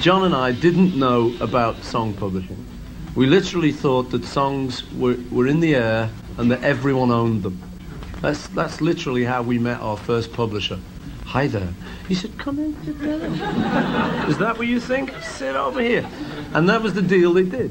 John and I didn't know about song publishing. We literally thought that songs were, were in the air and that everyone owned them. That's, that's literally how we met our first publisher. Hi there. He said, come in, sit down. Is that what you think? Sit over here. And that was the deal they did.